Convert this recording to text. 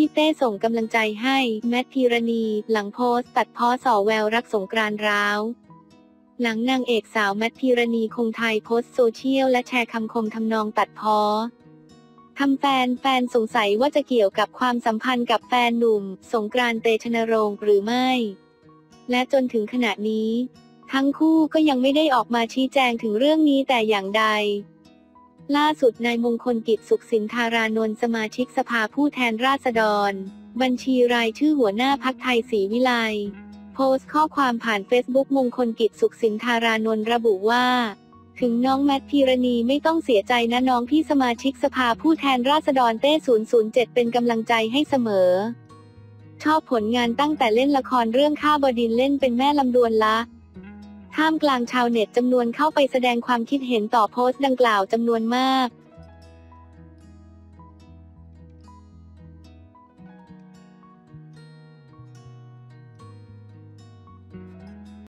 พี่เต้ส่งกำลังใจให้ แมทพีรณี หลังโพสต์ตัดพ้อสอแววรักสงกรานร้าว หลังนางเอกสาวแมทพีรณีคงไทยโพสต์โซเชียลและแชร์คำคมทำนองตัดพ้อทำแฟนแฟนสงสัยว่าจะเกี่ยวกับความสัมพันธ์กับแฟนหนุ่ม สงกรานเตชนรงค์หรือไม่ และจนถึงขณะนี้ ทั้งคู่ก็ยังไม่ได้ออกมาชี้แจงถึงเรื่องนี้แต่อย่างใด ล่าสุดนายมงคลกิจสุขสินธารานนท์สมาชิกสภาผู้แทนราษฎร บัญชีรายชื่อหัวหน้าพักไทยศรีวิไลโพสต์ข้อความผ่านเฟซบุ๊กมงคลกิจสุขสินธารานนท์ระบุว่า ถึงน้องแมทพีรณีไม่ต้องเสียใจนะน้องพี่สมาชิกสภาผู้แทนราษฎรเต้ 007 เป็นกำลังใจให้เสมอ ชอบผลงานตั้งแต่เล่นละครเรื่องข้าบดินเล่นเป็นแม่ลำดวนละ ท่ามกลางชาวเน็ตจำนวนเข้าไปแสดงความคิดเห็นต่อโพสต์ดังกล่าวจำนวนมาก